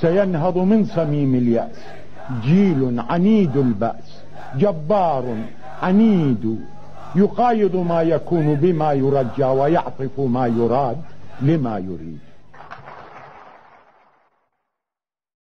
سينهض من صميم اليأس جيل عنيد البأس جبار عنيد يقايض ما يكون بما يرجى ويعطف ما يراد لما يريد.